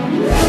Yeah!